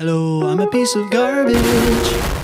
Hello, I'm a piece of garbage.